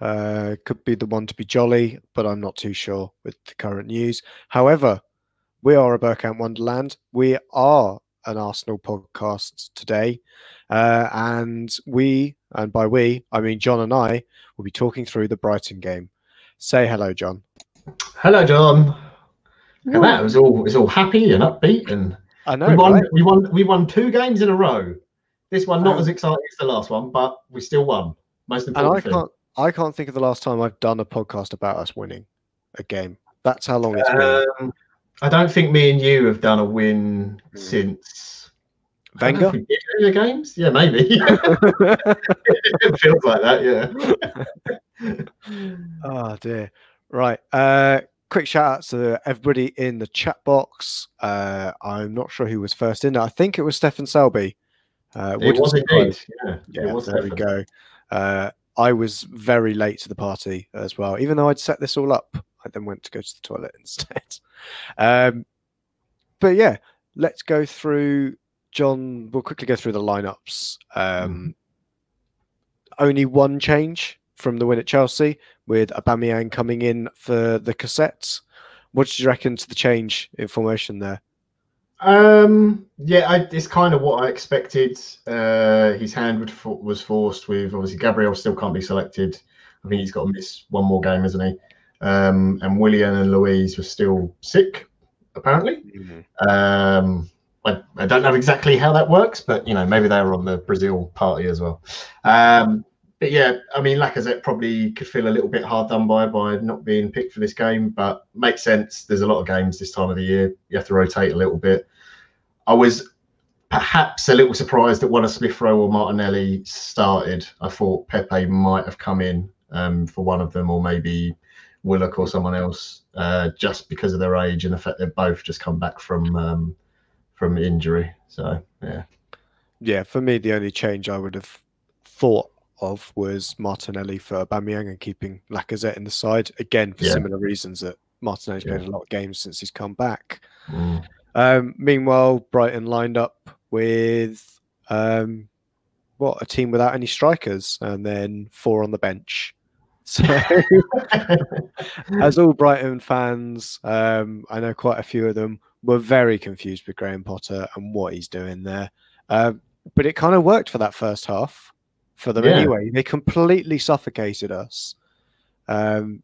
Uh, could be the one to be jolly, but I'm not too sure with the current news. However, we are a Bergkamp Wonderland. We are an Arsenal podcast today. Uh, and we, and by we, I mean John and I, will be talking through the Brighton game. Say hello, John. Hello, John. And that was all was all happy and upbeat, and I know we won. right? We won. We won two games in a row. This one not Um, as exciting as the last one, but we still won. Most and I important thing. can't, I can't think of the last time I've done a podcast about us winning a game. That's how long it's been. Um, I don't think me and you have done a win Hmm. since I don't know Wenger. if we did any games. Yeah, maybe. it feels like that. Yeah. oh dear. Right. Uh quick shout out to everybody in the chat box. Uh I'm not sure who was first in. I think it was Stefan Selby. Uh It was indeed. Yeah, Yeah, it was there we go. Uh I was very late to the party as well, even though I'd set this all up. I then went to go to the toilet instead. Um but yeah, let's go through John. We'll quickly go through the lineups. Um, Only one change from the win at Chelsea, with Aubameyang coming in for Lacazette. What did you reckon to the change in formation there? Um, yeah, I, it's kind of what I expected. Uh, his hand would, fo- was forced with obviously Gabriel still can't be selected. I think he's got to miss one more game, isn't he? Um, and Willian and Luiz were still sick, apparently. Um, I, I don't know exactly how that works, but you know maybe they were on the Brazil party as well. Um, but yeah, I mean Lacazette probably could feel a little bit hard done by by not being picked for this game, but makes sense. There's a lot of games this time of the year. You have to rotate a little bit. I was perhaps a little surprised that one of Smith Rowe or Martinelli started. I thought Pepe might have come in um, for one of them, or maybe Willock or someone else, uh, just because of their age and the fact they've both just come back from um, from injury. So yeah, Yeah, for me, the only change I would have thought of was Martinelli for Aubameyang and keeping Lacazette in the side again for Yeah. similar reasons that Martinelli's played a lot of games since he's come back. Mm. Um, meanwhile, Brighton lined up with um, what a team without any strikers, and then four on the bench. So, as all Brighton fans, um, I know quite a few of them were very confused with Graham Potter and what he's doing there. Um, but it kind of worked for that first half for them Yeah. anyway. They completely suffocated us. Um,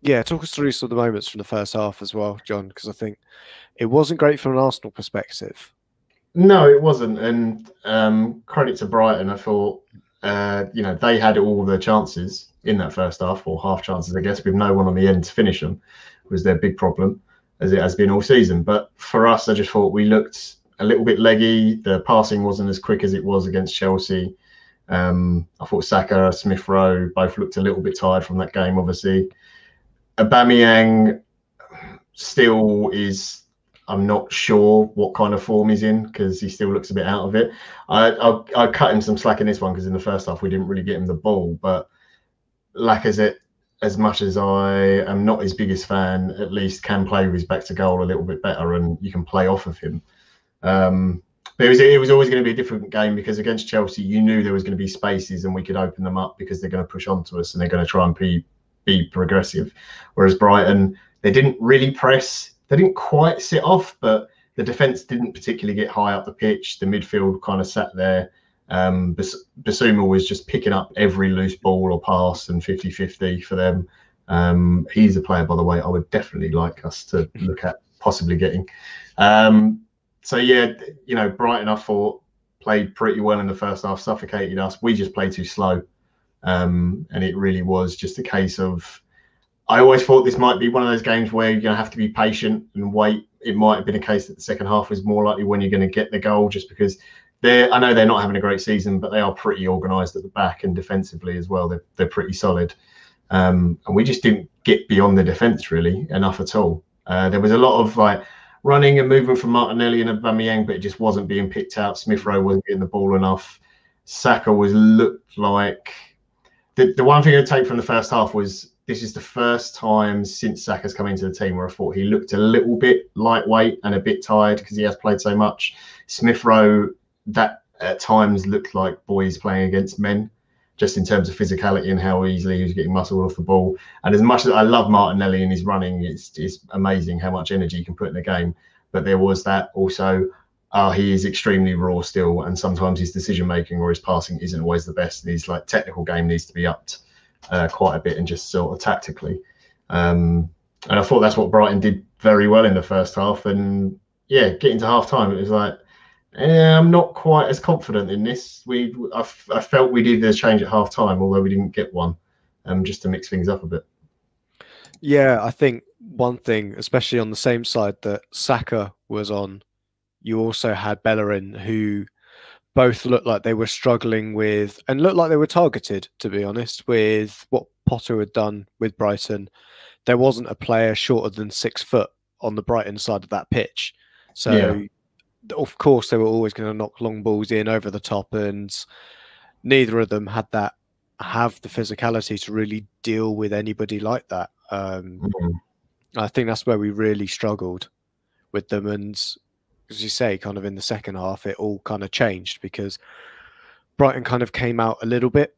yeah, talk us through some of the moments from the first half as well, John, because I think it wasn't great from an Arsenal perspective. No, it wasn't. And um, credit to Brighton, I thought, uh, you know, they had all their chances in that first half, or half chances, I guess, with no one on the end to finish them, was their big problem, as it has been all season. But for us, I just thought we looked a little bit leggy. The passing wasn't as quick as it was against Chelsea. Um, I thought Saka, Smith Rowe both looked a little bit tired from that game, obviously. Aubameyang still is I'm not sure what kind of form he's in because he still looks a bit out of it. I I'll, I cut him some slack in this one because in the first half we didn't really get him the ball. But Lacazette, as much as I am not his biggest fan, at least can play with his back to goal a little bit better, and you can play off of him. Um, but it was it was always going to be a different game because against Chelsea, you knew there was going to be spaces and we could open them up because they're going to push onto us and they're going to try and be be progressive. Whereas Brighton, they didn't really press. They didn't quite sit off, but the defense didn't particularly get high up the pitch. The midfield kind of sat there. Um, Bas- Bissouma was just picking up every loose ball or pass and 50-50 for them. Um, he's a player, by the way, I would definitely like us to look at possibly getting. Um, so yeah, you know, Brighton, I thought played pretty well in the first half, suffocated us. We just played too slow, um, and it really was just a case of. I always thought this might be one of those games where you're going to have to be patient and wait. It might have been a case that the second half was more likely when you're going to get the goal, just because they're. I know they're not having a great season, but they are pretty organised at the back and defensively as well. They're they're pretty solid, um, and we just didn't get beyond the defence really enough at all. Uh, there was a lot of like running and moving from Martinelli and Aubameyang, but it just wasn't being picked out. Smith Rowe wasn't getting the ball enough. Saka was looked like the, the one thing I'd take from the first half was this is the first time since Saka's come into the team where I thought he looked a little bit lightweight and a bit tired because he has played so much. Smith Rowe, that at times looked like boys playing against men. Just in terms of physicality and how easily he was getting muscle off the ball. And as much as I love Martinelli and his running, it's it's amazing how much energy he can put in the game. But there was that also. Uh, he is extremely raw still, and sometimes his decision making or his passing isn't always the best. And his like technical game needs to be upped uh, quite a bit, and just sort of tactically. Um, and I thought that's what Brighton did very well in the first half. And yeah, getting to half time, it was like, eh, I'm not quite as confident in this. We, I, I felt we did a change at half time, although we didn't get one, um, just to mix things up a bit. Yeah, I think one thing, especially on the same side that Saka was on, you also had Bellerin, who both looked like they were struggling with and looked like they were targeted, to be honest, with what Potter had done with Brighton. There wasn't a player shorter than six foot on the Brighton side of that pitch. So, yeah. Of course, they were always going to knock long balls in over the top, and neither of them had that have the physicality to really deal with anybody like that. Um, mm-hmm. I think that's where we really struggled with them, and as you say, kind of in the second half, it all kind of changed because Brighton kind of came out a little bit.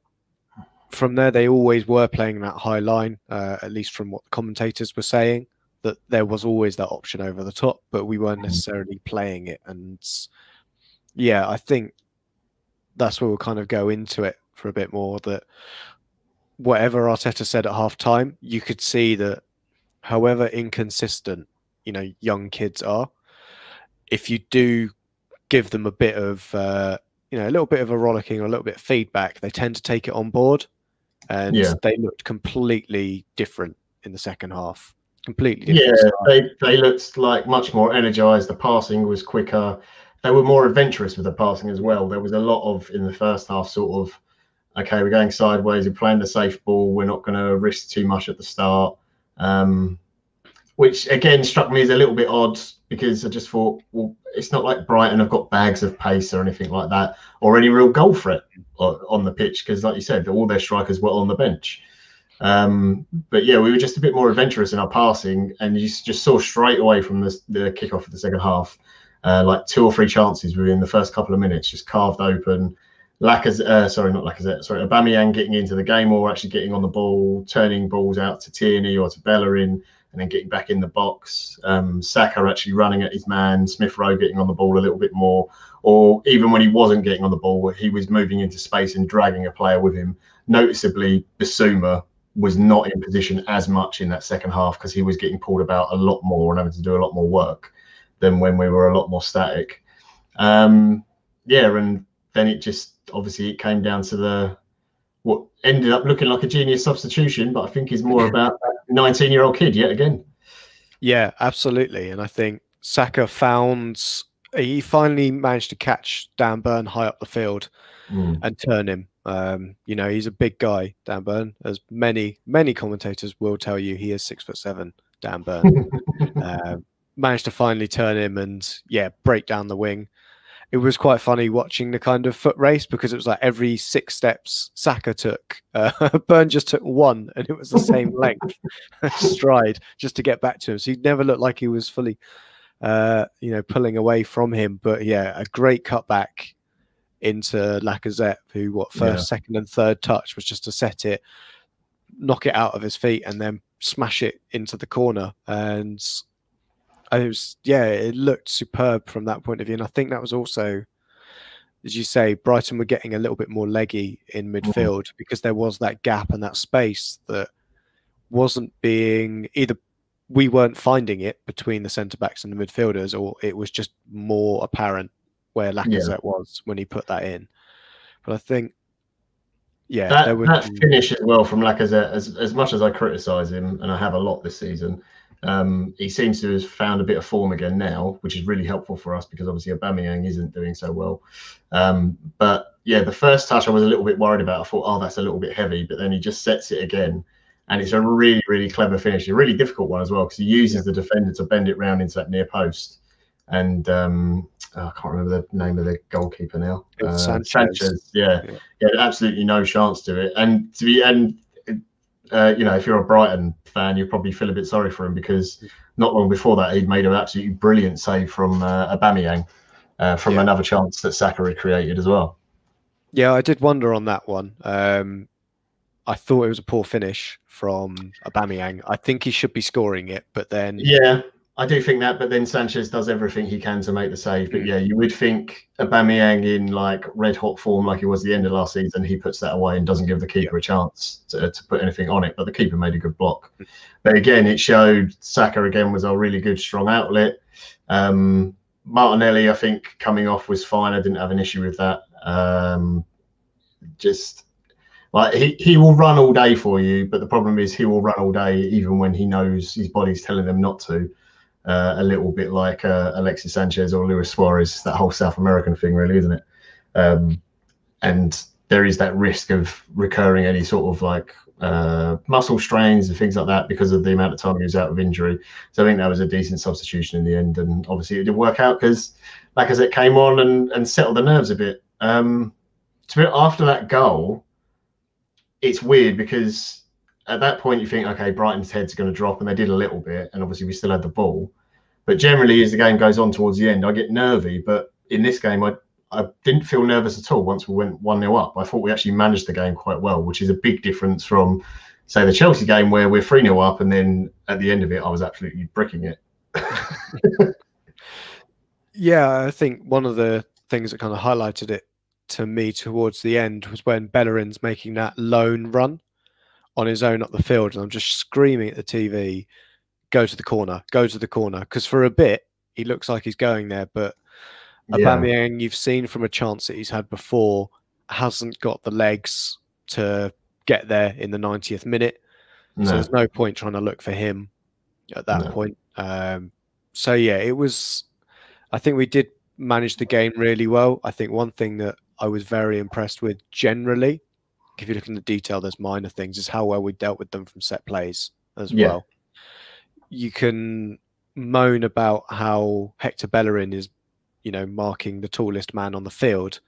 From there, they always were playing that high line, uh, at least from what the commentators were saying, that there was always that option over the top, but we weren't mm-hmm. necessarily playing it. And yeah, I think that's where we'll kind of go into it for a bit more. That whatever Arteta said at half time, you could see that however inconsistent, you know, young kids are, if you do give them a bit of uh, you know a little bit of a rollicking or a little bit of feedback, they tend to take it on board, and yeah. they looked completely different in the second half. Completely Yeah, they they looked like much more energized. The passing was quicker. They were more adventurous with the passing as well. There was a lot of in the first half, sort of, okay, we're going sideways. We're playing the safe ball. We're not going to risk too much at the start. Um, which again struck me as a little bit odd because I just thought, well, it's not like Brighton have got bags of pace or anything like that, or any real goal threat on the pitch. Because, like you said, all their strikers were on the bench. Um, but yeah, we were just a bit more adventurous in our passing, and you just saw straight away from the, the kickoff of the second half, uh, like two or three chances within the first couple of minutes, just carved open. Lacazette, uh, sorry, not Lacazette, sorry, Aubameyang getting into the game or actually getting on the ball, turning balls out to Tierney or to Bellerin, and then getting back in the box. Um, Saka actually running at his man, Smith Rowe getting on the ball a little bit more, or even when he wasn't getting on the ball, he was moving into space and dragging a player with him. Noticeably, Bissouma was not in position as much in that second half because he was getting pulled about a lot more and having to do a lot more work than when we were a lot more static. Um, yeah, and then it just obviously it came down to the what ended up looking like a genius substitution, but I think is more about that 19 year old kid yet again. Yeah, absolutely. And I think Saka found he finally managed to catch Dan Burn high up the field mm. and turn him. Um, you know, he's a big guy, Dan Burn, as many, many commentators will tell you he is six foot seven, Dan Burn. uh, managed to finally turn him and yeah, break down the wing it was quite funny watching the kind of foot race because it was like every six steps Saka took, uh, Burn just took one, and it was the same length stride just to get back to him. So he never looked like he was fully, uh, you know, pulling away from him. But yeah, a great cutback into Lacazette, who what first, yeah. second, and third touch was just to set it, knock it out of his feet, and then smash it into the corner. And it was yeah, it looked superb from that point of view, and I think that was also, as you say, Brighton were getting a little bit more leggy in midfield mm-hmm. because there was that gap and that space that wasn't being either we weren't finding it between the centre backs and the midfielders, or it was just more apparent where Lacazette yeah. was when he put that in. But I think, yeah, that, that finish as well from Lacazette. As as much as I criticise him, and I have a lot this season, um, he seems to have found a bit of form again now, which is really helpful for us because obviously Aubameyang isn't doing so well. Um, but yeah, the first touch I was a little bit worried about. I thought, oh, that's a little bit heavy, but then he just sets it again, and it's a really, really clever finish. A really difficult one as well because he uses the defender to bend it round into that near post. And um, oh, I can't remember the name of the goalkeeper now. Uh, Sanchez. Sanchez. Yeah. yeah, yeah, absolutely no chance to it. And to be and uh, you know, if you're a Brighton fan, you probably feel a bit sorry for him because not long before that, he'd made an absolutely brilliant save from uh, Aubameyang uh, from yeah. another chance that Saka had created as well. Yeah, I did wonder on that one. Um, I thought it was a poor finish from Aubameyang. I think he should be scoring it, but then yeah, I do think that. But then Sanchez does everything he can to make the save. But yeah, you would think Aubameyang in like red hot form, like he was the end of last season, he puts that away and doesn't give the keeper a chance to, to put anything on it. But the keeper made a good block. But again, it showed Saka again was a really good strong outlet. Um, Martinelli, I think coming off was fine. I didn't have an issue with that. Um, just like he, he will run all day for you, but the problem is he will run all day even when he knows his body's telling them not to. Uh, a little bit like uh, Alexis Sanchez or Luis Suarez, that whole South American thing, really, isn't it? Um, and there is that risk of recurring any sort of like uh, muscle strains and things like that because of the amount of time he was out of injury. So I think that was a decent substitution in the end, and obviously it did work out because, like I said, came on and, and settled the nerves a bit. Um, to after that goal, it's weird because at that point you think, okay, Brighton's head's are going to drop, and they did a little bit, and obviously we still had the ball. But generally, as the game goes on towards the end, I get nervy. But in this game, I I didn't feel nervous at all once we went one 0 up. I thought we actually managed the game quite well, which is a big difference from, say, the Chelsea game where we're three 0 up, and then at the end of it, I was absolutely bricking it. yeah, I think one of the things that kind of highlighted it to me towards the end was when Bellerin's making that lone run on his own up the field, and I'm just screaming at the TV, "Go to the corner! Go to the corner!" Because for a bit he looks like he's going there, but Aubameyang, yeah. you've seen from a chance that he's had before, hasn't got the legs to get there in the 90th minute. No. So there's no point trying to look for him at that no. point. Um, so yeah, it was. I think we did manage the game really well. I think one thing that I was very impressed with generally, if you look in the detail, there's minor things, is how well we dealt with them from set plays as yeah. well. You can moan about how Hector Bellerin is, you know, marking the tallest man on the field,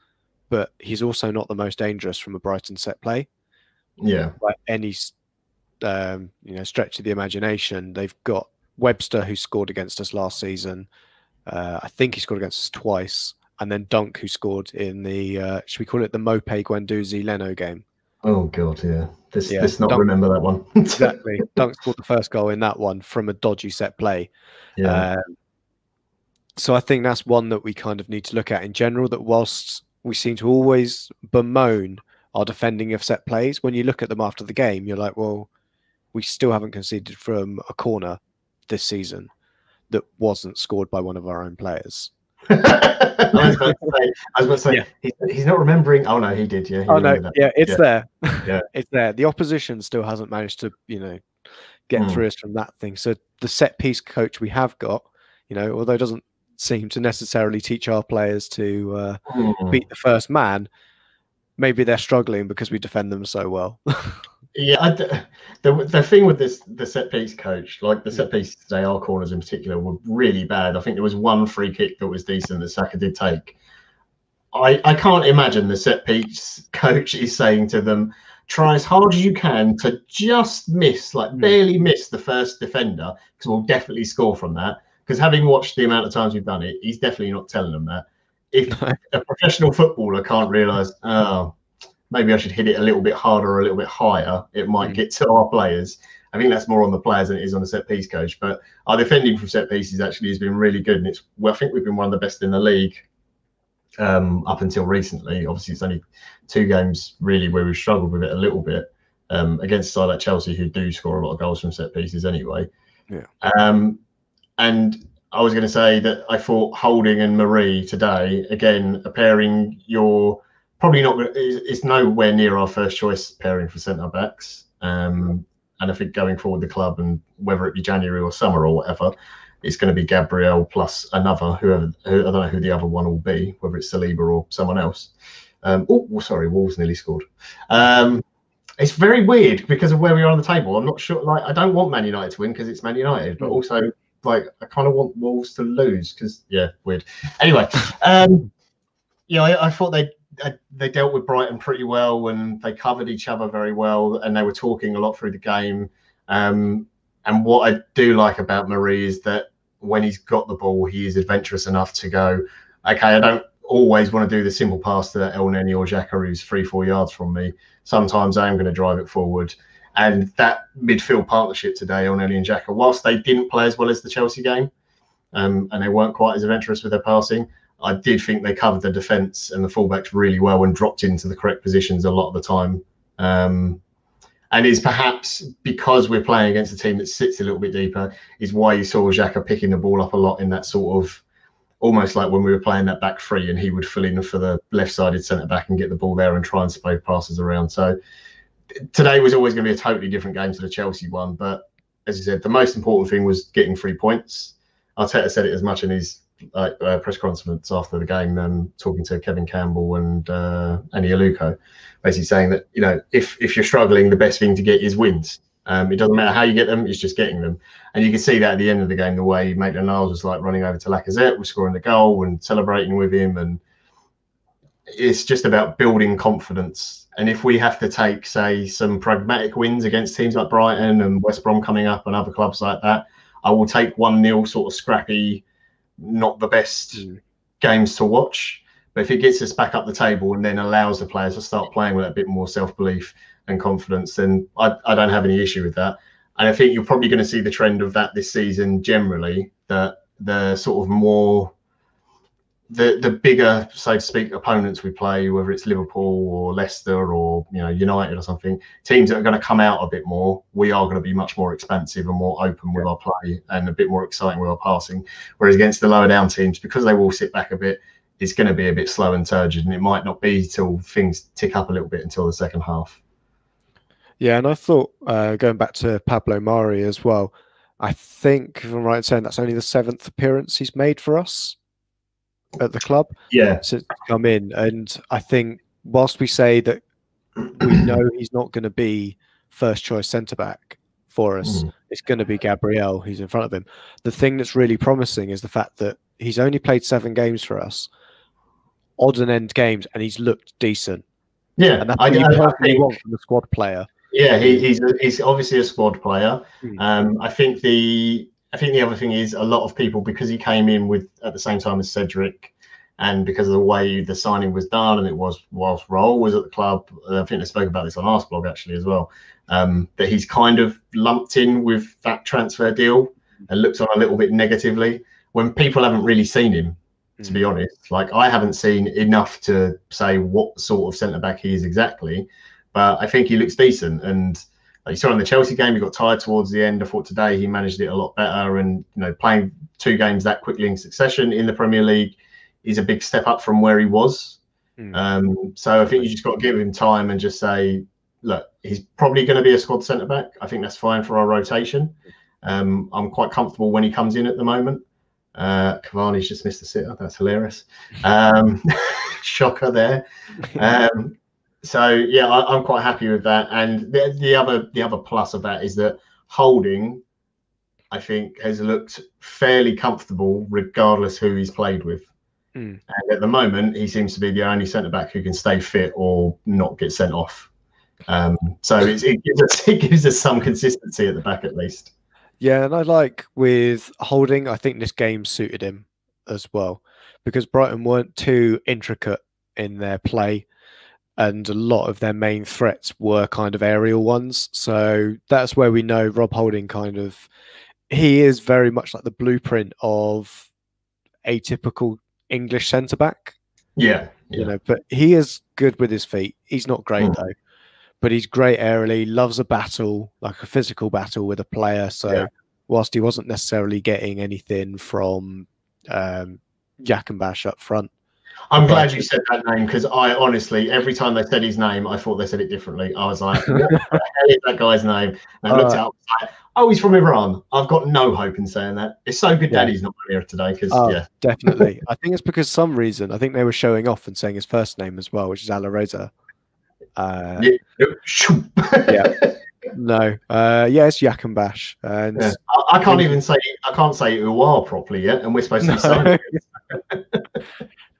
but he's also not the most dangerous from a Brighton set play. Yeah. By any um, you know, stretch of the imagination, they've got Webster who scored against us last season. Uh, I think he scored against us twice and then Dunk, who scored in the uh, should we call it the Mope Guendouzi Leno game? Oh god, yeah. This yeah, this not Dunk, remember that one. exactly. Dunk scored the first goal in that one from a dodgy set play. Yeah. Um, so I think that's one that we kind of need to look at in general. That whilst we seem to always bemoan our defending of set plays, when you look at them after the game, you're like, well, we still haven't conceded from a corner this season that wasn't scored by one of our own players. I was going to say, I was about to say yeah. he's, he's, not remembering. Oh no, he did. Yeah. He oh no, yeah, it's yeah. there. Yeah, it's there. The opposition still hasn't managed to, you know, get mm. through us from that thing. So the set piece coach we have got, you know, although it doesn't seem to necessarily teach our players to uh, mm. beat the first man, maybe they're struggling because we defend them so well. Yeah, I, the the thing with this the set piece coach, like the set piece today, our corners in particular were really bad. I think there was one free kick that was decent that Saka did take. I I can't imagine the set piece coach is saying to them, try as hard as you can to just miss, like mm. barely miss the first defender, because we'll definitely score from that. Because having watched the amount of times we've done it, he's definitely not telling them that. If a professional footballer can't realise, oh, maybe I should hit it a little bit harder or a little bit higher. It might mm. get to our players. I think that's more on the players than it is on the set piece coach. But our defending from set pieces actually has been really good, and it's well, I think we've been one of the best in the league um, up until recently. Obviously, it's only two games really where we've struggled with it a little bit um, against a side like Chelsea, who do score a lot of goals from set pieces anyway. Yeah. Um, and I was going to say that I thought Holding and Mari today again pairing your probably not. It's nowhere near our first choice pairing for centre backs. Um, and I think going forward, the club and whether it be January or summer or whatever, it's going to be Gabriel plus another whoever. Who, I don't know who the other one will be, whether it's Saliba or someone else. Um, oh, sorry, Wolves nearly scored. Um, it's very weird because of where we are on the table. I'm not sure. Like, I don't want Man United to win because it's Man United, but also like I kind of want Wolves to lose because yeah, weird. Anyway, um, yeah, I, I thought they they dealt with Brighton pretty well and they covered each other very well and they were talking a lot through the game. Um, and what I do like about Mari is that when he's got the ball, he is adventurous enough to go, okay, I don't always want to do the simple pass to El Elneny or Xhaka, who's three, four yards from me. Sometimes I am going to drive it forward. And that midfield partnership today, El Elneny and Xhaka, whilst they didn't play as well as the Chelsea game, um, and they weren't quite as adventurous with their passing, I did think they covered the defence and the fullbacks really well and dropped into the correct positions a lot of the time. Um, and is perhaps because we're playing against a team that sits a little bit deeper, is why you saw Xhaka picking the ball up a lot in that sort of almost like when we were playing that back three and he would fill in for the left sided centre back and get the ball there and try and spread passes around. So today was always going to be a totally different game to the Chelsea one. But as you said, the most important thing was getting three points. Arteta said it as much in his uh, uh, press conference after the game, um, talking to Kevin Campbell and uh, Eni Aluko, basically saying that you know if if you're struggling, the best thing to get is wins. Um, it doesn't matter how you get them; it's just getting them. And you can see that at the end of the game, the way Maitland Niles was like running over to Lacazette, was scoring the goal and celebrating with him, and it's just about building confidence. And if we have to take, say, some pragmatic wins against teams like Brighton and West Brom coming up and other clubs like that, I will take one nil sort of scrappy, not the best mm. games to watch. But if it gets us back up the table and then allows the players to start playing with a bit more self belief and confidence, then I, I don't have any issue with that. And I think you're probably going to see the trend of that this season generally, that the sort of more the the bigger, so to speak, opponents we play, whether it's Liverpool or Leicester or you know United or something, teams that are going to come out a bit more, we are going to be much more expansive and more open with our play and a bit more exciting with our passing. Whereas against the lower down teams, because they will sit back a bit, it's going to be a bit slow and turgid, and it might not be till things tick up a little bit until the second half. Yeah, and I thought uh, going back to Pablo Mari as well. I think, if I'm right in saying that's only the seventh appearance he's made for us at the club. Yeah, to come in, and I think whilst we say that we know he's not going to be first choice centre back for us, mm. it's going to be Gabriel who's in front of him. The thing that's really promising is the fact that he's only played seven games for us, odd and end games, and he's looked decent. Yeah, and that's what I, you personally want from the squad player. Yeah, he, he's he's obviously a squad player. Mm. Um, I think the I think the other thing is a lot of people because he came in with at the same time as Cedric, and because of the way the signing was done, and it was whilst Raul was at the club. I think they spoke about this on Arsblog actually as well. Um, that he's kind of lumped in with that transfer deal and looks on a little bit negatively when people haven't really seen him. To be hmm. honest, like I haven't seen enough to say what sort of centre back he is exactly, but I think he looks decent and you saw in the Chelsea game, he got tired towards the end. I thought today he managed it a lot better, and you know, playing two games that quickly in succession in the Premier League is a big step up from where he was. Mm. Um, so I think you just got to give him time and just say, look, he's probably going to be a squad centre back. I think that's fine for our rotation. Um, I'm quite comfortable when he comes in at the moment. Uh, Cavani's just missed a sitter. That's hilarious. Um, shocker there. Um, so yeah, I, am quite happy with that. And the, the other the other plus of that is that Holding, I think, has looked fairly comfortable regardless who he's played with. Mm. And at the moment, he seems to be the only centre back who can stay fit or not get sent off. Um, so it, it, gives us, it gives us some consistency at the back at least. Yeah, and I like with Holding. I think this game suited him as well because Brighton weren't too intricate in their play and a lot of their main threats were kind of aerial ones. So that's where we know Rob Holding kind of he is very much like the blueprint of a typical English centre back. Yeah, yeah, you know, but he is good with his feet. He's not great mm. though, but he's great aerially. Loves a battle, like a physical battle with a player. So yeah. whilst he wasn't necessarily getting anything from um, Jahanbakhsh up front, I'm glad you said that name because I honestly, every time they said his name, I thought they said it differently. I was like, what the hell is that guy's name? And I looked uh, up. Like, oh, he's from Iran. I've got no hope in saying that. It's so good yeah. that he's not here today because, uh, yeah. definitely. I think it's because some reason, I think they were showing off and saying his first name as well, which is Alireza. Uh, yeah. yeah. No. Uh, yeah, it's Jahanbakhsh. And yeah. I, I, can't even say I can't say Uwar properly yet, and we're supposed to be saying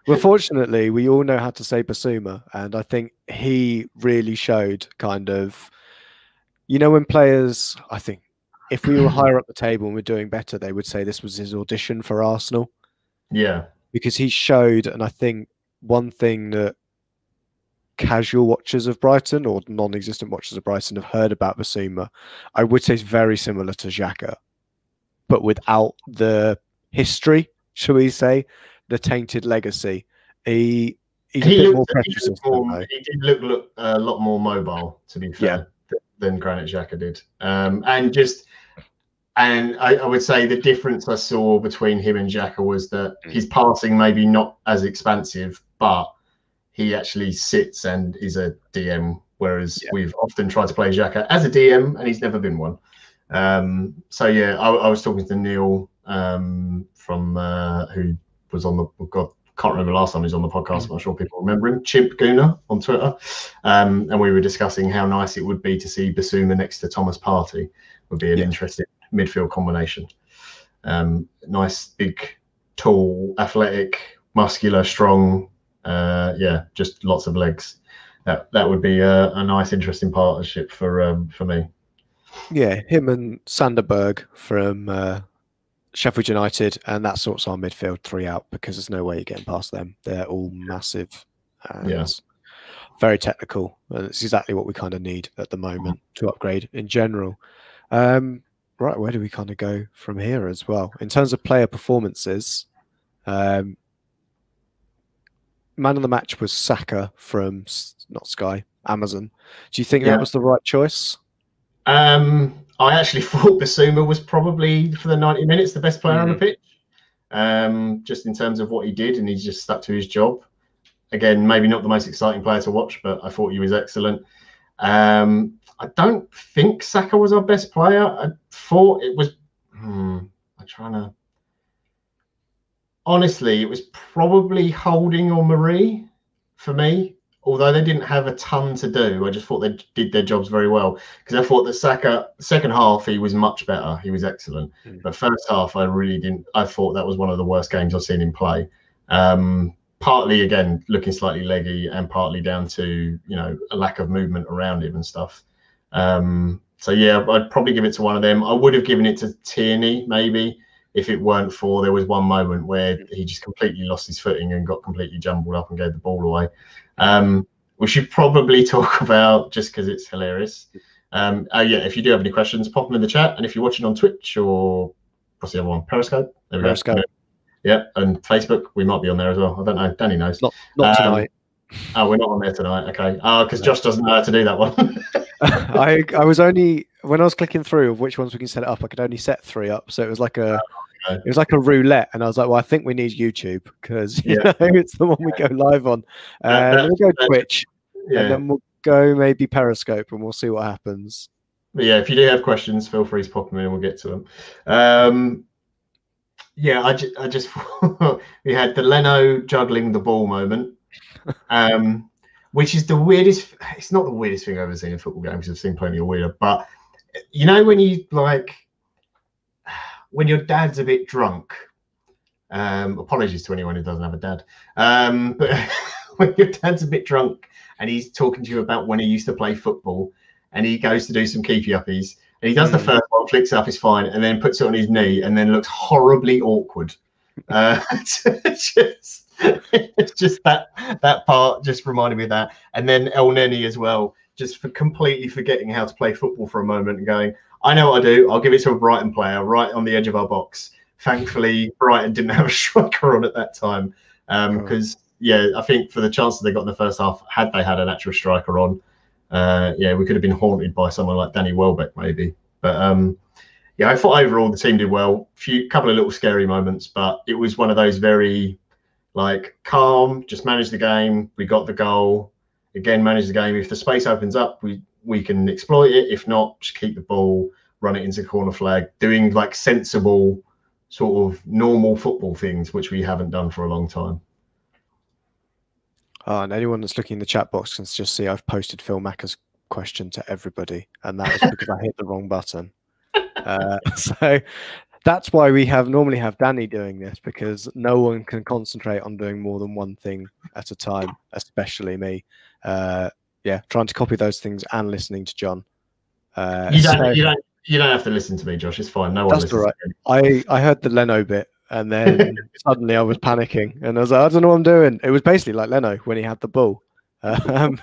well, fortunately, we all know how to say Bissouma, and I think he really showed kind of, you know, when players, I think if we were higher up the table and we're doing better, they would say this was his audition for Arsenal. Yeah. Because he showed, and I think one thing that casual watchers of Brighton or non-existent watchers of Brighton have heard about Bissouma, I would say is very similar to Xhaka, but without the history, shall we say, the tainted legacy. He he's a he, bit looked, more precious. looked more, he did look, look a lot more mobile, to be fair, Yeah. than Granit Xhaka did. Um, and just, and I, I would say the difference I saw between him and Xhaka was that Mm. his passing maybe not as expansive, but he actually sits and is a DM, whereas Yeah. we've often tried to play Xhaka as a DM, and he's never been one. Um, so yeah, I, I was talking to Neil um, from uh, who was on the God can't remember last time he was on the podcast. I'm not sure people remember him. Chimp Gooner on Twitter, um, and we were discussing how nice it would be to see Bissouma next to Thomas Partey. Would be an Yeah. interesting midfield combination. Um, nice, big, tall, athletic, muscular, strong. Uh, yeah, just lots of legs. That that would be a, a nice, interesting partnership for um, for me. Yeah, him and Sander Berge from uh, Sheffield United, and that sorts our midfield three out because there's no way you're getting past them. They're all massive and Yeah. very technical, and it's exactly what we kind of need at the moment to upgrade in general. Um, right, where do we kind of go from here as well in terms of player performances? Um, man of the match was Saka from not Sky, Amazon. Do you think Yeah. that was the right choice? Um, I actually thought Bissouma was probably for the 90 minutes the best player on the Mhm. pitch, um, just in terms of what he did, and he just stuck to his job. Again, maybe not the most exciting player to watch, but I thought he was excellent. Um, I don't think Saka was our best player. I thought it was. Hmm, I'm trying to. Honestly, it was probably Holding or Mari for me. Although they didn't have a ton to do, I just thought they did their jobs very well because I thought that Saka second half he was much better. He was excellent, Mm. but first half I really didn't. I thought that was one of the worst games I've seen him play. Um, partly again looking slightly leggy, and partly down to you know a lack of movement around him and stuff. Um, so yeah, I'd probably give it to one of them. I would have given it to Tierney maybe if it weren't for there was one moment where he just completely lost his footing and got completely jumbled up and gave the ball away. Um, we should probably talk about just because it's hilarious. Um, uh, yeah, if you do have any questions, pop them in the chat. And if you're watching on Twitch or what's the other one? Periscope. There we Periscope. go. Yeah, and Facebook, we might be on there as well. I don't know. Danny knows. Not not Um, tonight. Oh, we're not on there tonight. Okay. Oh, because Josh doesn't know how to do that one. I I was only when I was clicking through of which ones we can set it up. I could only set three up, so it was like a Oh. It was like a roulette, and I was like, well, I think we need YouTube because you Yeah. know it's the one we go live on. Uh, that- we'll go Twitch, and then we'll go maybe Periscope, and we'll see what happens. But yeah, if you do have questions, feel free to pop them in and we'll get to them. Um, yeah, I, ju- I just we had the Leno juggling the ball moment, um, which is the weirdest. It's not the weirdest thing I've ever seen in football games. I've seen plenty of weirder, but you know when you like when your dad's a bit drunk. Um, apologies to anyone who doesn't have a dad. Um, but when your dad's a bit drunk and he's talking to you about when he used to play football, and he goes to do some keepy uppies, and he does the Mm. first one, flicks up, is fine, and then puts it on his knee, and then looks horribly awkward. Uh, just, it's just that that part just reminded me of that, and then Elneny as well, just for completely forgetting how to play football for a moment and going, I know what I do. I'll give it to a Brighton player right on the edge of our box. Thankfully, Brighton didn't have a striker on at that time Oh. because yeah, I think for the chances they got in the first half, had they had an actual striker on, uh, yeah, we could have been haunted by someone like Danny Welbeck maybe. But um, yeah, I thought overall the team did well. Few couple of little scary moments, but it was one of those very like calm, just manage the game. We got the goal. Again, manage the game. If the space opens up, we we can exploit it. If not, just keep the ball, run it into the corner flag, doing like sensible sort of normal football things, which we haven't done for a long time. Oh, and anyone that's looking in the chat box can just see I've posted Phil Macker's question to everybody, and that was because I hit the wrong button. Uh, so that's why we have normally have Danny doing this because no one can concentrate on doing more than one thing at a time, especially me. Uh, yeah, trying to copy those things and listening to John. Uh, You don't, so you don't, you don't have to listen to me, Josh. It's fine. No one That's listens. all right. to. I I heard the Leno bit and then suddenly I was panicking, and I was like, I don't know what I'm doing. It was basically like Leno when he had the ball. Um,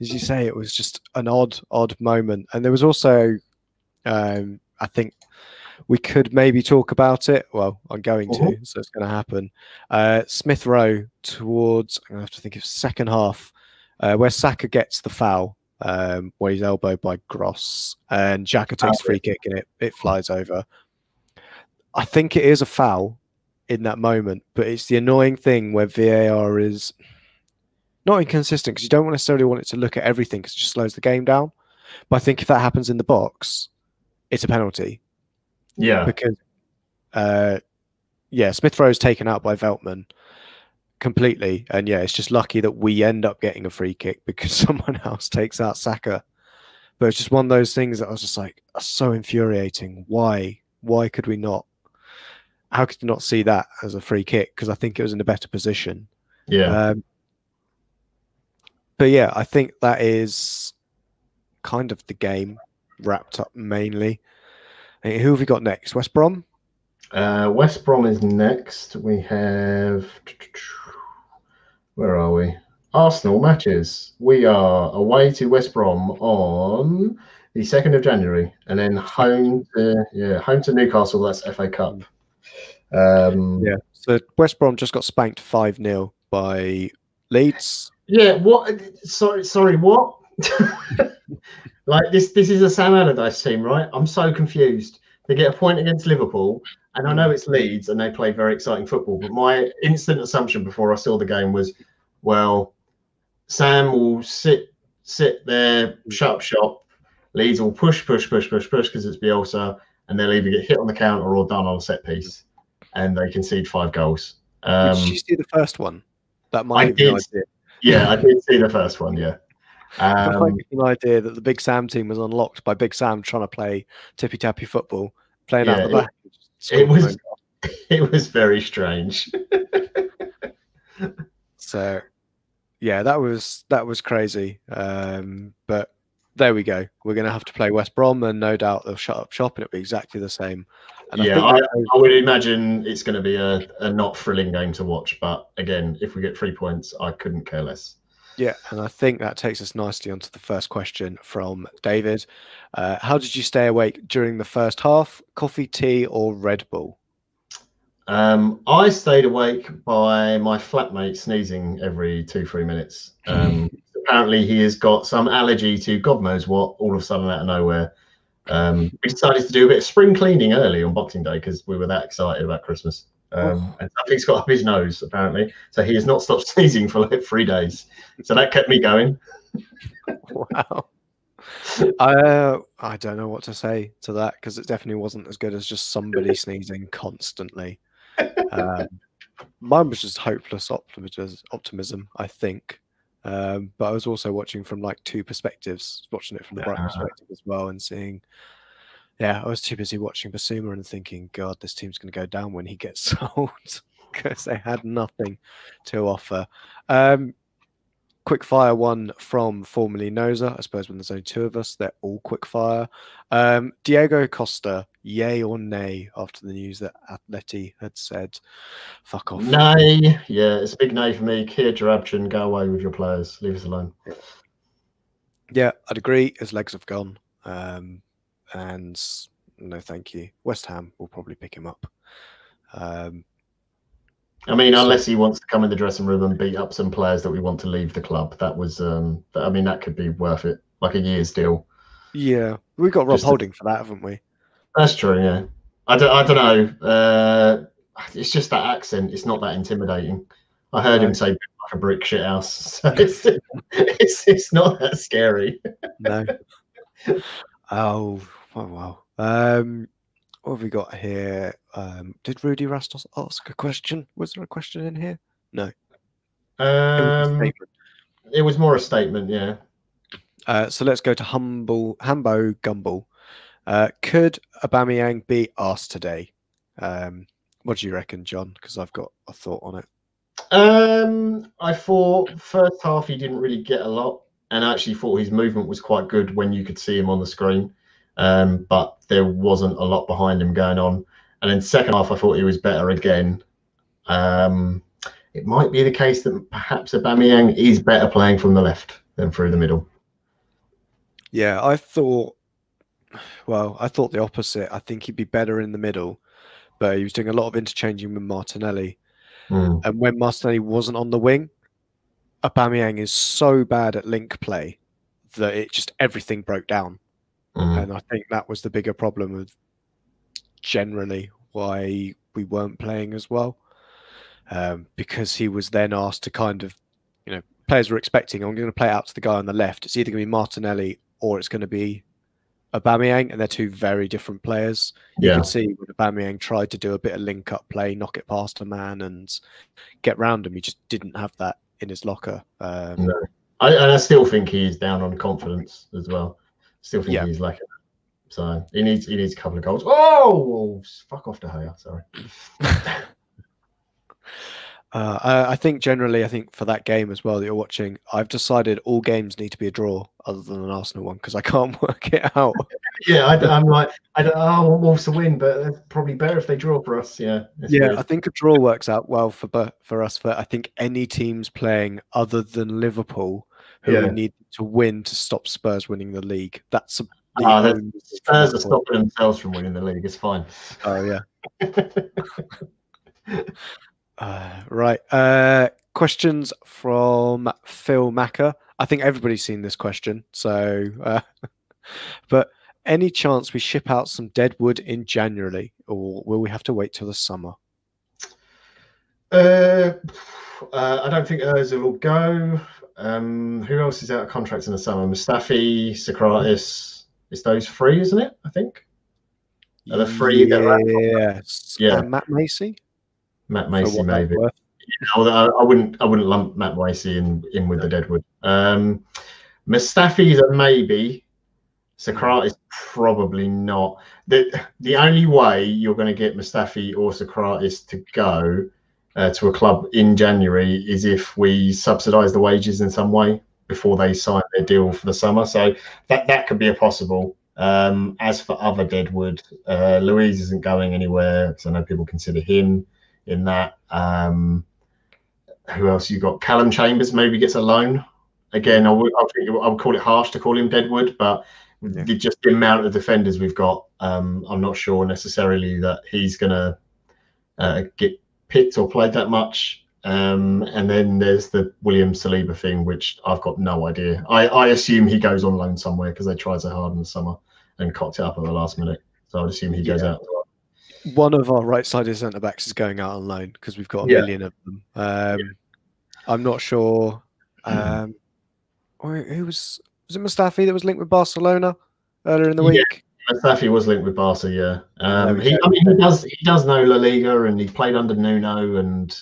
as you say, it was just an odd, odd moment, and there was also, um, I think, we could maybe talk about it. Well, I'm going to, Mhm. so it's going to happen. Uh, Smith Rowe towards, I'm going to have to think of second half, uh, where Saka gets the foul, um, where he's elbowed by Gross, and Xhaka takes a free kick and it, it flies over. I think it is a foul in that moment, but it's the annoying thing where VAR is not inconsistent because you don't necessarily want it to look at everything because it just slows the game down. But I think if that happens in the box, it's a penalty Yeah, because, uh, yeah, Smith Rowe's taken out by Veltman completely, and yeah, it's just lucky that we end up getting a free kick because someone else takes out Saka. But it's just one of those things that I was just like, so infuriating. Why? Why could we not? How could you not see that as a free kick? Because I think it was in a better position. yeah. Um, but yeah, I think that is kind of the game wrapped up mainly. Hey, Who have we got next? West Brom? Uh, West Brom is next. We have where are we? Arsenal matches. We are away to West Brom on the second of January, and then home to yeah home to Newcastle. That's FA Cup. Um, Yeah. So West Brom just got spanked 5 0 by Leeds. Yeah, what? Sorry, sorry, what? like this, this is a Sam Allardyce team, right? I'm so confused. They get a point against Liverpool, and I know it's Leeds, and they play very exciting football. But my instant assumption before I saw the game was, well, Sam will sit, sit there, shut up shop. Leeds will push, push, push, push, push because it's Bielsa, and they'll either get hit on the counter or done on a set piece, and they concede five goals. Um, did you see the first one? That I might be an did. idea. yeah, I did see the first one. Yeah. Um, an idea that the Big Sam team was unlocked by Big Sam trying to play tippy tappy football, playing out Yeah, the back. it was- it was very strange. So, yeah, that was that was crazy. Um, but there we go. We're going to have to play West Brom, and no doubt they'll shut up shop, and it'll be exactly the same. And yeah, think I, I would imagine it's going to be a, a not thrilling game to watch. But again, if we get three points, I couldn't care less. Yeah, and I think that takes us nicely onto the first question from David. Uh, how did you stay awake during the first half? Coffee, tea, or Red Bull? Um, I stayed awake by my flatmate sneezing every two, three minutes. Um, apparently, he has got some allergy to God knows what, all of a sudden out of nowhere. Um, we decided to do a bit of spring cleaning early on Boxing Day because we were that excited about Christmas. Um, and something's got up his nose, apparently. So he has not stopped sneezing for like three days. So that kept me going. wow. Uh, I don't know what to say to that because it definitely wasn't as good as just somebody sneezing constantly. Um, mine was just hopeless optimism, I think. Um, but I was also watching from like two perspectives, watching it from the bright Ah. perspective as well, and seeing. Yeah, I was too busy watching Bissouma and thinking, God, this team's going to go down when he gets sold because they had nothing to offer. Um, quick fire one from formerly Noza. I suppose when there's only two of us, they're all quick fire. Um, Diego Costa, yay or nay after the news that Atleti had said, fuck off. Nay, yeah, it's a big nay for me. Kia Joorabchian, go away with your players. Leave us alone. Yeah, I'd agree. His legs have gone. Um, and no, thank you. West Ham will probably pick him up. Um, I mean, unless he wants to come in the dressing room and beat up some players that we want to leave the club, that was, um, I mean, that could be worth it, like a year's deal. yeah, we got Rob Just to- Holding for that, haven't we? That's true, yeah. I don't, I don't know. Uh, it's just that accent. It's not that intimidating. I heard No. him say like a brick shit house, so it's, it's it's not that scary. No. oh, oh wow. Um, what have we got here? Um, did Rudy Rastos ask a question? Was there a question in here? It was Um, it was more a statement, yeah. Uh, so let's go to humble Hambo Gumble. Uh, could Aubameyang be asked today? Um, what do you reckon, John? Because I've got a thought on it. Um, I thought first half he didn't really get a lot, and I actually thought his movement was quite good when you could see him on the screen. Um, but there wasn't a lot behind him going on. and then second half I thought he was better again. Um, it might be the case that perhaps Aubameyang is better playing from the left than through the middle. Yeah, I thought. Well, I thought the opposite. I think he'd be better in the middle, but he was doing a lot of interchanging with Martinelli. Mm. And when Martinelli wasn't on the wing, Aubameyang is so bad at link play that it just everything broke down. Mm. And I think that was the bigger problem of generally why we weren't playing as well. Um, because he was then asked to kind of, you know, players were expecting, I'm going to play out to the guy on the left. It's either going to be Martinelli or it's going to be Aubameyang, and they're two very different players. You Yeah, can see when Aubameyang tried to do a bit of link up play, knock it past a man, and get round him. He just didn't have that in his locker. Um, No. I, and I still think he's down on confidence as well. Still think Yeah. he's lacking. So he needs he needs a couple of goals. Oh, fuck off to Haya. Sorry. Uh, I, I think generally, I think for that game as well that you're watching, I've decided all games need to be a draw other than an Arsenal one because I can't work it out. Yeah, I, am like I don't. Oh, I want Wolves to win, but it's probably better if they draw for us. Yeah. yeah, weird. I think a draw works out well for for us. For I think any teams playing other than Liverpool who Yeah. we need to win to stop Spurs winning the league. That's a, the Ah, Spurs are point. stopping themselves from winning the league. It's fine. Oh yeah. Uh, right. Uh, questions from Phil Macker. I think everybody's seen this question. So, uh, but any chance we ship out some dead wood in January, or will we have to wait till the summer? Uh, uh, I don't think Ozil will go. Um, who else is out of contract in the summer? Mustafi, Sokratis. It's those three, isn't it? I think. Are the three that are- Yeah. And Matt Macey. Matt Macey, maybe. I, I wouldn't, I wouldn't lump Matt Macey in, in with the Deadwood. Um, Mustafi's a maybe. Sokratis probably not. The the only way you're going to get Mustafi or Sokratis to go uh, to a club in January is if we subsidise the wages in some way before they sign their deal for the summer. So that that could be a possible. Um, as for other Deadwood, uh, Luiz isn't going anywhere because I know people consider him in that. Um, who else you got? Calum Chambers maybe gets a loan. Again, I would I think I would call it harsh to call him Deadwood, but Yeah. the, just the amount of defenders we've got, um, I'm not sure necessarily that he's gonna uh, get picked or played that much. Um, and then there's the William Saliba thing, which I've got no idea. I, I assume he goes on loan somewhere because they tried so hard in the summer and cocked it up at the last minute. So I'd assume he goes Yeah. out. One of our right-sided centre backs is going out on loan because we've got a Yeah. million of them. Um, I'm not sure. Um, who who was was it Mustafi that was linked with Barcelona earlier in the Yeah. week? Mustafi was linked with Barca, yeah. Um, he. I mean, he does he does know La Liga, and he played under Nuno, and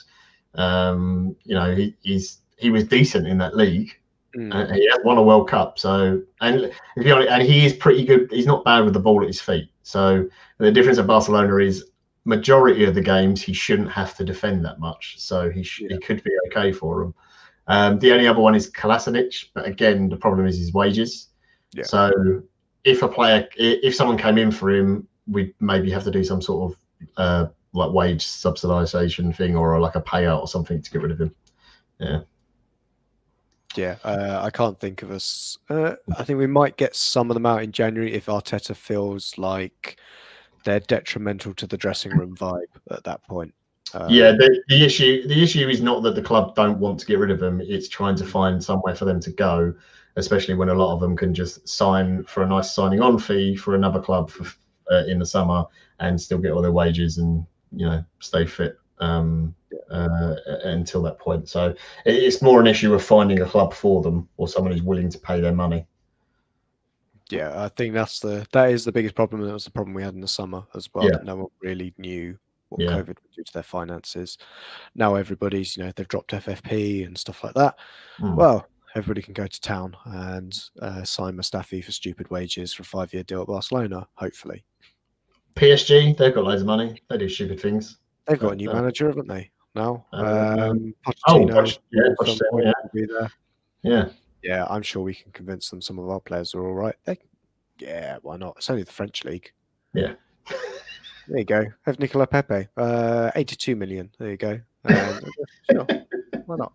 um, you know he, he's he was decent in that league. Mm. Uh, he has won a World Cup, so and to be honest, and he is pretty good. He's not bad with the ball at his feet. So the difference at Barcelona is majority of the games he shouldn't have to defend that much. So he sh- Yeah. he could be okay for him. Um, the only other one is Kolasinac, but again, the problem is his wages. Yeah. So if a player, if someone came in for him, we'd maybe have to do some sort of uh, like wage subsidization thing or like a payout or something to get rid of him. Yeah, uh, I can't think of us. Uh, I think we might get some of them out in January if Arteta feels like they're detrimental to the dressing room vibe at that point. Um, yeah, the, the issue the issue is not that the club don't want to get rid of them; it's trying to find somewhere for them to go, especially when a lot of them can just sign for a nice signing on fee for another club for, uh, in the summer and still get all their wages and you know stay fit um, uh, until that point. So it's more an issue of finding a club for them or someone who's willing to pay their money. yeah, I think that's the that is the biggest problem. That was the problem we had in the summer as well. Yeah. That no one really knew what Yeah. COVID would do to their finances. Now everybody's, you know, they've dropped FFP and stuff like that. Mm. Well, everybody can go to town and uh, sign Mustafi for stupid wages for a five-year deal at Barcelona. Hopefully, PSG, they've got loads of money. They do stupid things. they've got a new Uh, manager, haven't they? Now, uh, um, Oh, Pochettino yeah, yeah. there. Yeah. Yeah, I'm sure we can convince them. Some of our players are all right. They, yeah, why not? It's only the French league. Yeah. there you go. Have Nicola Pepe. Uh, 82 million. There you go. Um, sure. Why not?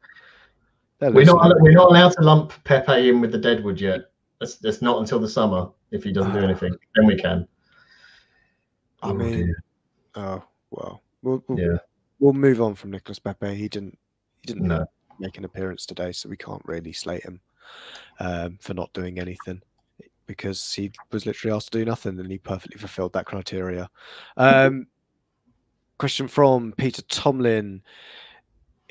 They're We're not we're not allowed to lump Pepe in with the Deadwood yet. That's, that's not until the summer if he doesn't do anything. Then we can. I Oh, mean, dear. oh well, we'll we'll, yeah, we'll move on from Nicolas Pepe. He didn't he didn't no. make an appearance today, so we can't really slate him um, for not doing anything because he was literally asked to do nothing and he perfectly fulfilled that criteria. Um, question from Peter Tomlin.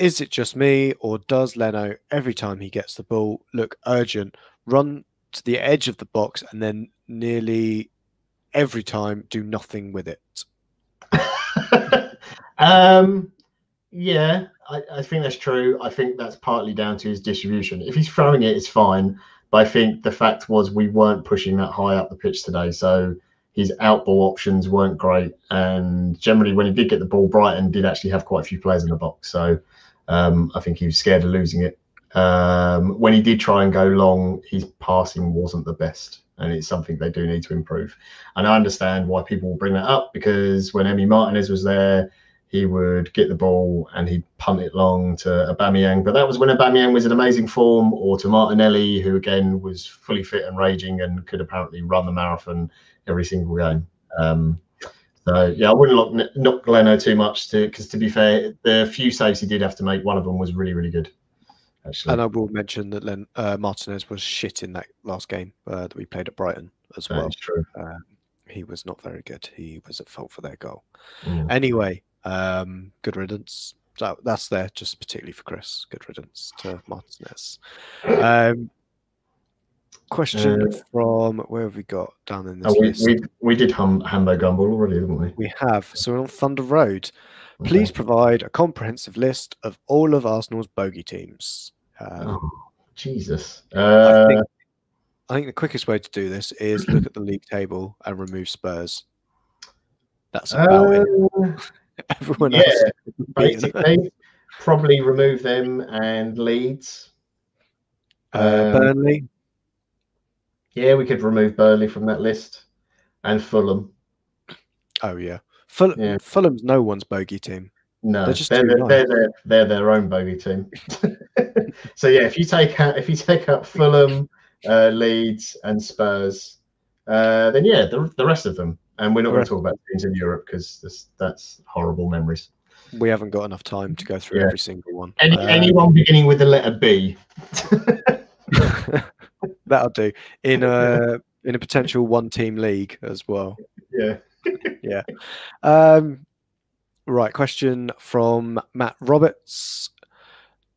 Is it just me, or does Leno, every time he gets the ball, look urgent, run to the edge of the box, and then nearly every time do nothing with it? um, yeah, I, I think that's true. I think that's partly down to his distribution. If he's throwing it, it's fine. But I think the fact was we weren't pushing that high up the pitch today, so his outball options weren't great. And generally, when he did get the ball, Brighton did actually have quite a few players in the box. So um, I think he was scared of losing it. Um, when he did try and go long, his passing wasn't the best, and it's something they do need to improve. And I understand why people will bring that up because when Emi Martinez was there, he would get the ball and he'd punt it long to Aubameyang. But that was when Aubameyang was in amazing form, or to Martinelli, who again was fully fit and raging and could apparently run the marathon every single game. Um, so yeah, I wouldn't look knock Leno too much to because to be fair, the few saves he did have to make, one of them was really really good. Actually, And I will mention that Len, uh, Martinez was shit in that last game uh, that we played at Brighton as that well. true. He was not very good. He was at fault for their goal. Mm. Anyway, um, good riddance. So that's there just particularly for Chris. Good riddance to Martinez. Um, question Uh, from where have we got down in this Oh, we, we we did hum Hambo Gumball already, didn't we? We have. So we're on Thunder Road. Please provide a comprehensive list of all of Arsenal's bogey teams. Um, Oh, Jesus. I, Uh, think, I think the quickest way to do this is look at the league table and remove Spurs. That's about it. uh, Everyone yeah, else. basically, probably remove them and Leeds. Uh, um, Burnley. Yeah, we could remove Burnley from that list and Fulham. Oh yeah. Ful- yeah. Fulham's no one's bogey team. No, They're they're just they're, too they're, their own bogey team. so yeah, if you take out if you take out Fulham, uh, Leeds, and Spurs, uh, then yeah, the, the rest of them. And we're not going to talk about teams in Europe because that's horrible memories. We haven't got enough time to go through Yeah. every single one. Any, Uh, anyone beginning with the letter B. That'll do. In a in a potential one team league as well. yeah. Um, right, question from Matt Roberts.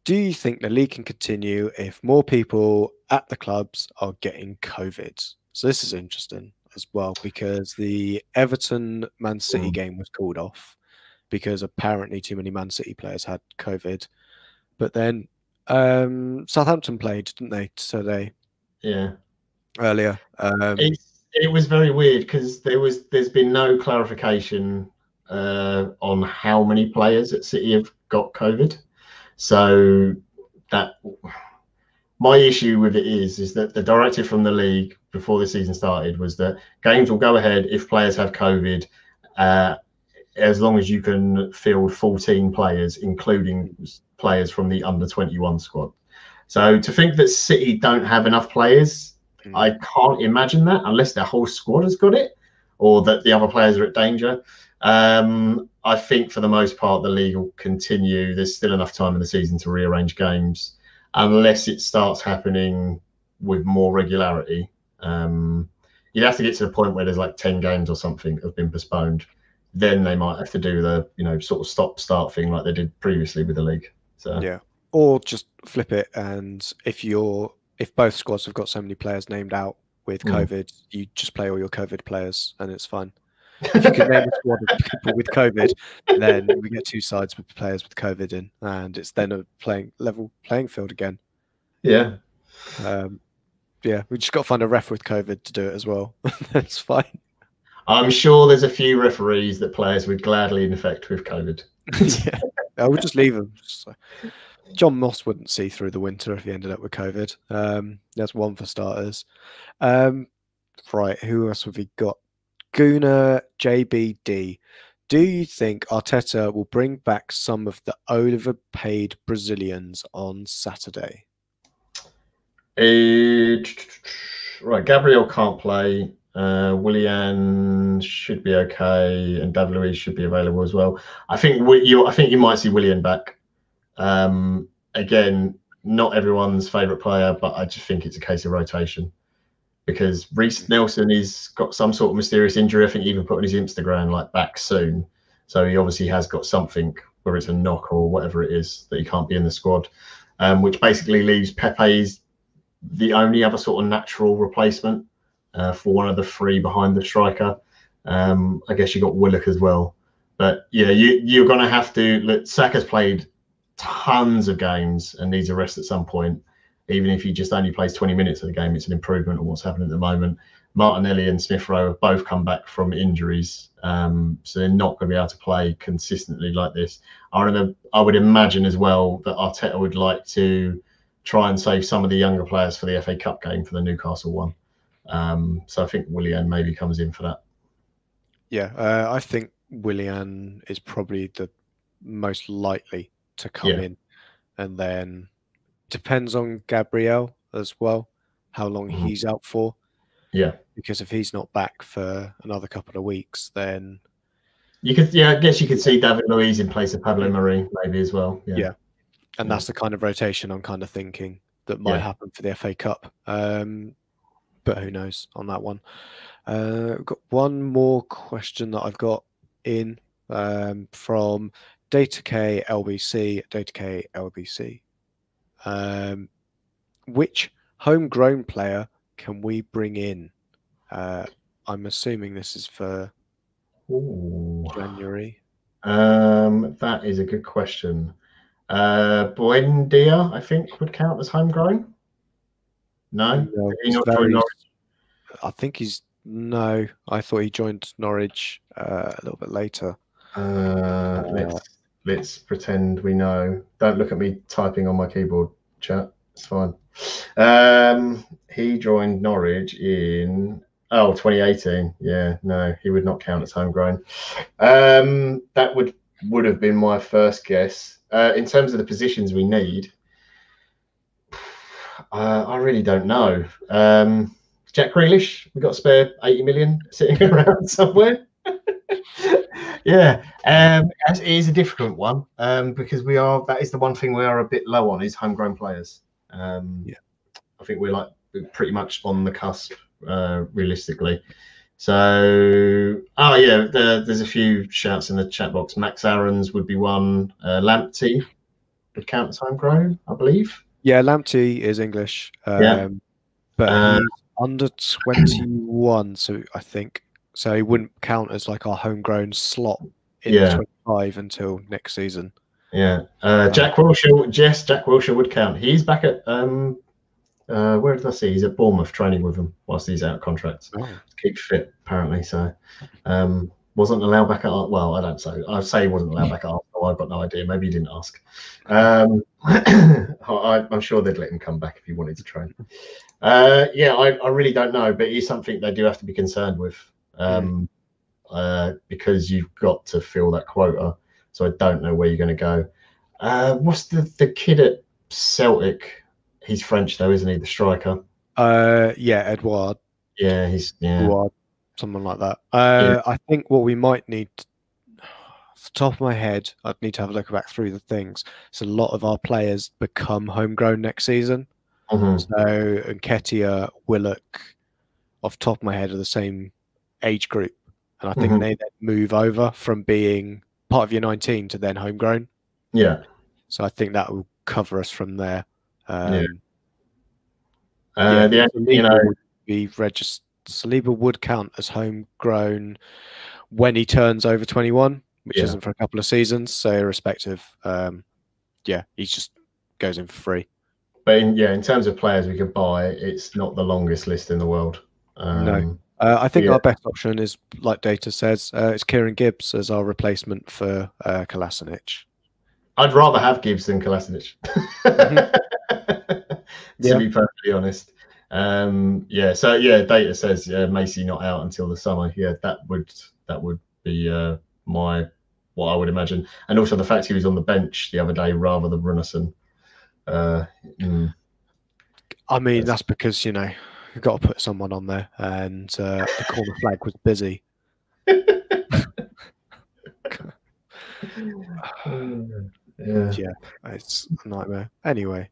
Do you think the league can continue if more people at the clubs are getting COVID? So this is interesting as well because the Everton Man City Mm. game was called off because apparently too many Man City players had COVID. But then um, Southampton played, didn't they, today Yeah. earlier? Um, It's, it was very weird because there was there's been no clarification uh, on how many players at City have got COVID. So that my issue with it is is that the directive from the league before the season started was that games will go ahead if players have COVID, uh, as long as you can field 14 players, including players from the under 21 squad. So to think that City don't have enough players mm, I can't imagine that unless their whole squad has got it or that the other players are at danger. Um, I think for the most part, the league will continue. There's still enough time in the season to rearrange games unless it starts happening with more regularity. Um, you'd have to get to the point where there's like 10 games or something have been postponed. Then they might have to do the, you know, sort of stop start thing like they did previously with the league. So, Yeah. Or just flip it and if you're if both squads have got so many players named out with Mm. COVID, you just play all your COVID players and it's fine. If you can name a squad of people with COVID, then we get two sides with players with COVID in, and it's then a playing level playing field again. yeah. Um, yeah, we just got to find a ref with COVID to do it as well. That's fine. I'm sure there's a few referees that players would gladly infect with COVID. yeah, I would just leave them. So, John Moss wouldn't see through the winter if he ended up with COVID. Um, that's one for starters. Um, right, who else have we got? Guna JBD. Do you think Arteta will bring back some of the overpaid Brazilians on Saturday? Uh, right, Gabriel can't play. Uh, Willian should be okay, and David Luiz should be available as well. I think you, I think you might see Willian back. Um, again, not everyone's favourite player, but I just think it's a case of rotation because Reiss Nelson has got some sort of mysterious injury. I think he even put on his Instagram like back soon. So he obviously has got something, whether it's a knock or whatever it is, that he can't be in the squad, um, which basically leaves Pepe's the only other sort of natural replacement uh, for one of the three behind the striker. Um, I guess you got Willock as well. But yeah, you, you're going to have to. Look, Saka's played tons of games and needs a rest at some point even if he just only plays 20 minutes of the game, it's an improvement on what's happening at the moment. Martinelli and Smith Rowe have both come back from injuries, um, so they're not going to be able to play consistently like this. I remember, I would imagine as well that Arteta would like to try and save some of the younger players for the FA Cup game for the Newcastle one. Um, so I think Willian maybe comes in for that. Yeah, uh, I think Willian is probably the most likely to come yeah. in, and then depends on Gabriel as well, how long mm-hmm. he's out for. Yeah. Because if he's not back for another couple of weeks, then you could, yeah, I guess you could see David Luiz in place of Pablo Mari maybe as well. Yeah. yeah. And that's the kind of rotation I'm kind of thinking that might yeah. happen for the FA Cup. Um, but who knows on that one? Uh, got one more question that I've got in um, from DataK LBC. DataK LBC um, which homegrown player can we bring in? Uh, I'm assuming this is for Ooh. January. Um, that is a good question. Uh, Buendia, I think, would count as homegrown. No, no very, I think he's no. I thought he joined Norwich uh, a little bit later. Uh, let's let's pretend we know. Don't look at me typing on my keyboard, chat. It's fine. Um, he joined Norwich in oh 2018. Yeah, no, he would not count as homegrown. Um, that would would have been my first guess. Uh, in terms of the positions we need, uh, I really don't know. Um, Jack Grealish, we got spare 80 million sitting around somewhere. yeah, um, it is a difficult one um, because we are. That is the one thing we are a bit low on is homegrown players. Um, yeah, I think we're like pretty much on the cusp, uh, realistically. So, oh yeah, the, there's a few shouts in the chat box. Max Aarons would be one. Uh, Lamptey would count as homegrown, I believe. Yeah, Lamptey is English. Um, yeah. but uh, under 21, so I think so he wouldn't count as like our homegrown slot in yeah. 25 until next season. Yeah, uh, Jack Wilshere, yes, Jack Wilshere would count. He's back at um, uh, where did I see? He's at Bournemouth training with them whilst he's out of contract. Oh. keep fit, apparently. So, um, wasn't allowed back at well, I don't say. I say he wasn't allowed back at Arsenal. I've got no idea. Maybe he didn't ask. Um, I, am sure they'd let him come back if he wanted to train. Uh, yeah, I, I really don't know, but it's something they do have to be concerned with um, uh, because you've got to fill that quota. So I don't know where you're going to go. Uh, what's the the kid at Celtic? He's French though, isn't he? The striker. Uh, yeah, Edouard. Yeah, he's yeah. Edouard, someone like that. Uh, yeah. I think what we might need, off the top of my head, I'd need to have a look back through the things. So a lot of our players become homegrown next season. Mm-hmm. So Nketiah, Willock, off top of my head, are the same age group, and I think mm-hmm. they then move over from being part of your 19 to then homegrown. Yeah. So I think that will cover us from there. Um, yeah. Uh, yeah, the, you know, be registered. Saliba would count as homegrown when he turns over 21, which yeah. isn't for a couple of seasons. So irrespective, um, yeah, he just goes in for free. But in, yeah, in terms of players we could buy, it's not the longest list in the world. Um, no. Uh, I think yeah. our best option is, like Data says, uh, it's Kieran Gibbs as our replacement for uh, Kolasinac. I'd rather have Gibbs than Kolasinac, mm-hmm. to yeah. be perfectly honest. Um, yeah, so yeah, data says uh, Macey not out until the summer. Yeah, that would that would be uh, my what I would imagine, and also the fact he was on the bench the other day rather than Runarsson. Uh, mm, I mean, that's because you know you've got to put someone on there, and uh, the corner flag was busy. yeah. Yeah, it's a nightmare. Anyway,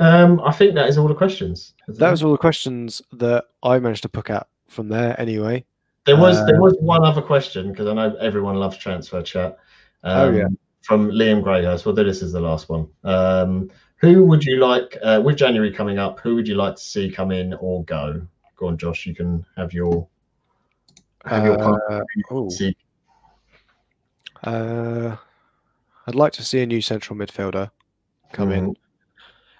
Um, I think that is all the questions. that it? was all the questions that I managed to pick out from there. Anyway, There was there Uh, was one other question because I know everyone loves transfer chat. Oh, Um, yeah. From Liam Greyhurst. We'll this as the last one. Um, who would you like uh, with January coming up? Who would you like to see come in or go? Go on, Josh. You can have your. Have your uh, oh, See, uh, I'd like to see a new central midfielder come in, Mhm.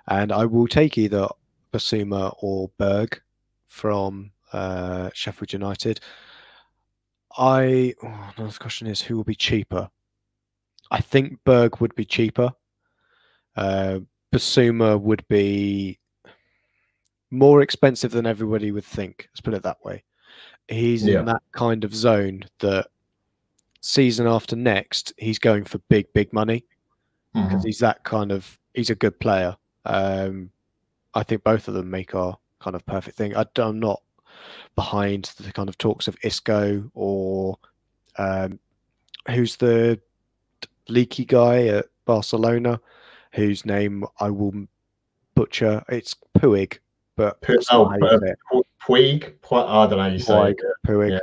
and I will take either Bissouma or Berg from uh, Sheffield United. I oh, another question is who will be cheaper. I think Berg would be cheaper. Uh, Bissouma would be more expensive than everybody would think. Let's put it that way. He's Yeah. in that kind of zone that season after next, he's going for big, big money because Mhm. he's that kind of. He's a good player. Um, I think both of them make our kind of perfect thing. I, am not behind the kind of talks of Isco or um, who's the leaky guy at Barcelona, whose name I will butcher. It's Puig, but Pu- oh, how you Pu- say it. Puig. Pu- I don't know. how You say Puig, it. Puig. Yeah.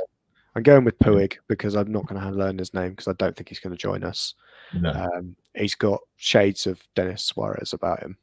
I'm going with Puig because I'm not going to learn his name because I don't think he's going to join us. No. Um, he's got shades of Denis Suarez about him.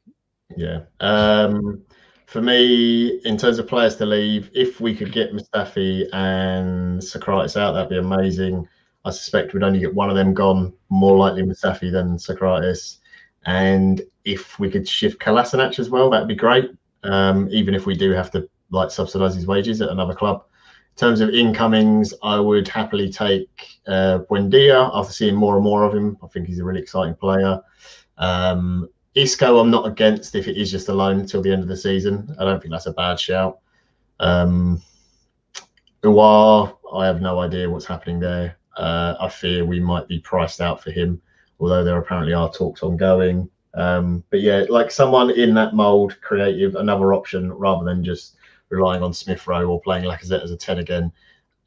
Yeah. Um, for me, in terms of players to leave, if we could get Mustafi and Sokratis out, that'd be amazing. I suspect we'd only get one of them gone, more likely Mustafi than Sokratis. And if we could shift Kolasinac as well, that'd be great. Um, even if we do have to like subsidise his wages at another club. In terms of incomings, I would happily take uh, Buendia after seeing more and more of him. I think he's a really exciting player. Um, Isco, I'm not against if it is just a loan until the end of the season. I don't think that's a bad shout. Um, I have no idea what's happening there. Uh, I fear we might be priced out for him, although there apparently are talks ongoing. Um, but yeah, like someone in that mould, creative, another option rather than just relying on Smith Rowe or playing Lacazette as a 10 again,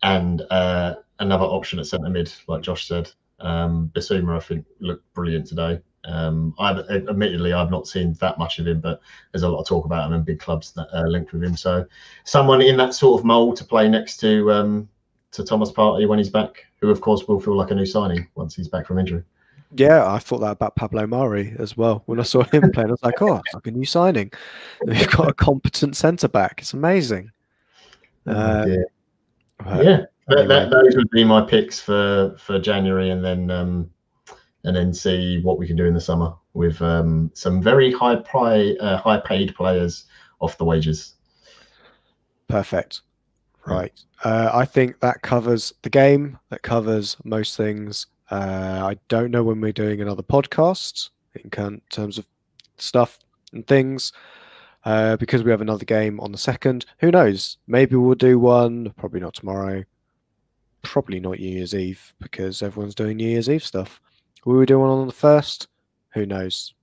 and uh, another option at centre mid, like Josh said. Um, Bissouma, I think, looked brilliant today. Um, I've admittedly I've not seen that much of him, but there's a lot of talk about him and big clubs that are linked with him. So someone in that sort of mould to play next to um, to Thomas Partey when he's back, who of course will feel like a new signing once he's back from injury. Yeah, I thought that about Pablo Mari as well. When I saw him playing, I was like, oh, it's like a new signing. They've got a competent centre back. It's amazing. Uh, yeah, yeah. That, that, those would be my picks for for January, and then um, and then see what we can do in the summer with um, some very high pri- uh, high paid players off the wages. Perfect. Right. Uh, I think that covers the game. That covers most things. Uh, I don't know when we're doing another podcast in terms of stuff and things uh, because we have another game on the second. Who knows? Maybe we'll do one. Probably not tomorrow. Probably not New Year's Eve because everyone's doing New Year's Eve stuff. Will we do one on the first? Who knows?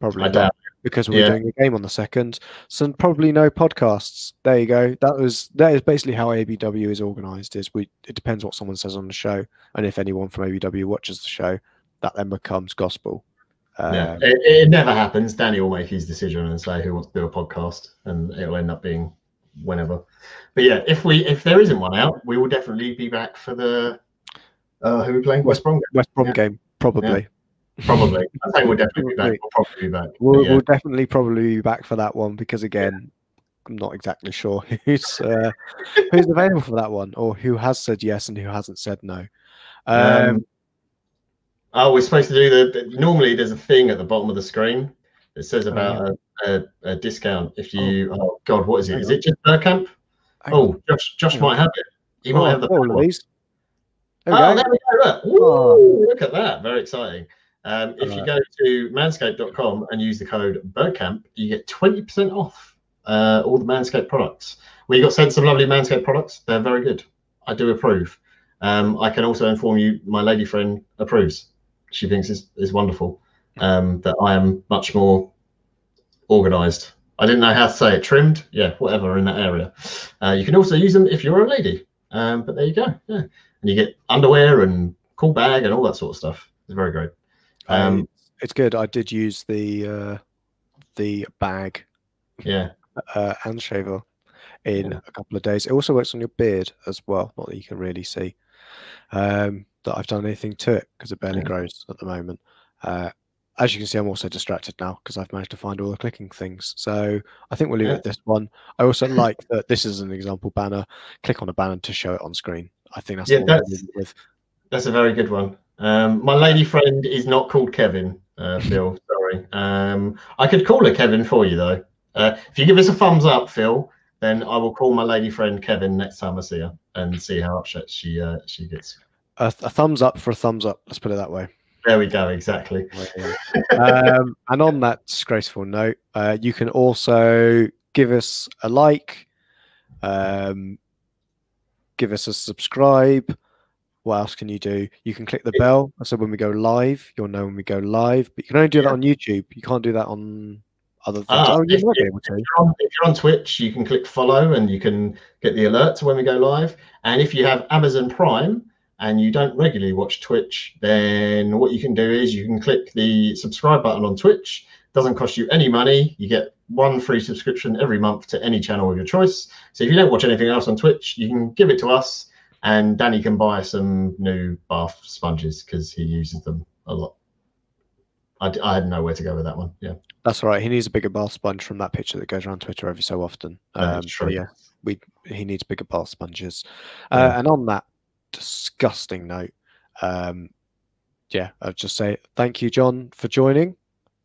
Probably I not doubt. Because we're Yeah. doing a game on the second. So probably no podcasts. There you go. That was that is basically how ABW is organised. Is we it depends what someone says on the show, and if anyone from ABW watches the show, that then becomes gospel. Yeah, Um, it, it never happens. Danny will make his decision and say who wants to do a podcast, and it'll end up being whenever. But yeah, if we if there isn't one out, we will definitely be back for the. Uh, who are we playing? West Brom. West Brom Yeah. game probably. Probably. I think we'll definitely be back. We'll probably be back. We'll, yeah. we'll definitely probably be back for that one because again, I'm not exactly sure who's uh, who's available for that one or who has said yes and who hasn't said no. Um, Um, oh, we're supposed to do the, the- Normally, there's a thing at the bottom of the screen that says Oh, about a, a, a discount if you. Oh. God, what is it? Is it just Bergkamp? Oh, Josh, Josh might have it. He Oh, might have the. these. There Oh, go. there we go. Look. Oh. Look at that. Very exciting. Um, if you go to manscaped.com and use the code BERGKAMP, you get 20% off uh, all the Manscaped products. We got sent some lovely Manscaped products. They're very good. I do approve. Um, I can also inform you, my lady friend approves. She thinks it's, it's wonderful um, that I am much more organized. I didn't know how to say it. Trimmed, yeah, whatever in that area. Uh, you can also use them if you're a lady. Um, but there you go. Yeah, and you get underwear and cool bag and all that sort of stuff. It's very great. Um, it's good. I did use the uh, the bag, yeah, uh, and shaver in Yeah. a couple of days. It also works on your beard as well. Not that you can really see um, that I've done anything to it because it barely Yeah. grows at the moment. Uh, as you can see, I'm also distracted now because I've managed to find all the clicking things. So I think we'll leave it Yeah. at this one. I also like that this is an example banner. Click on a banner to show it on screen. I think that's Yeah, that's- with. That's a very good one. Um, my lady friend is not called Kevin, uh, Phil. sorry. Um, I could call her Kevin for you though. Uh, if you give us a thumbs up, Phil, then I will call my lady friend Kevin next time I see her and see how upset she uh, she gets. A, a thumbs up for a thumbs up. Let's put it that way. There we go. Exactly. um, and on that disgraceful note, uh, you can also give us a like, um, give us a subscribe. What else can you do? You can click the bell. So when we go live, you'll know when we go live. But you can only do that on YouTube. You can't do that on other things. Ah, oh, you if- might be able to. If you're, on, if you're on Twitch, you can click follow and you can get the alerts when we go live. And if you have Amazon Prime and you don't regularly watch Twitch, then what you can do is you can click the subscribe button on Twitch. Doesn't cost you any money. You get one free subscription every month to any channel of your choice. So if you don't watch anything else on Twitch, you can give it to us, and Danny can buy some new bath sponges because he uses them a lot. I had nowhere to go with that one. Yeah, That's all right. He needs a bigger bath sponge from that picture that goes around Twitter every so often. Um, true. yeah, we he needs bigger bath sponges. Uh, Yeah. and on that disgusting note, um, yeah, I'll just say thank you, John, for joining.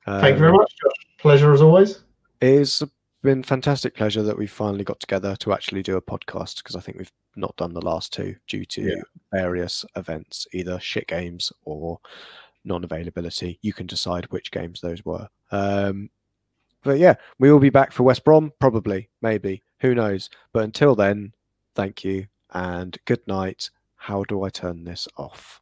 Thank you very Um, much, Josh. Pleasure as always. It's been fantastic pleasure that we've finally got together to actually do a podcast because I think we've not done the last two due to Yeah. various events, either shit games or non-availability. You can decide which games those were. Um, but yeah, we will be back for West Brom, probably, maybe, who knows. But until then, thank you and good night. How do I turn this off?